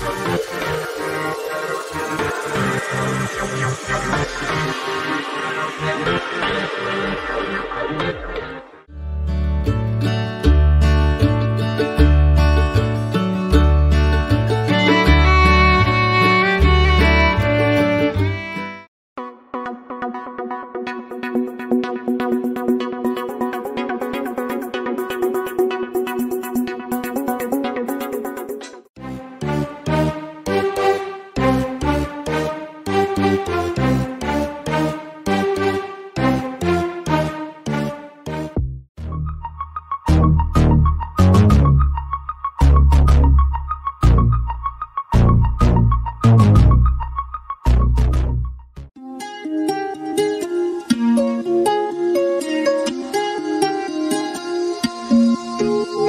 I'm sorry.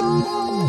Oh.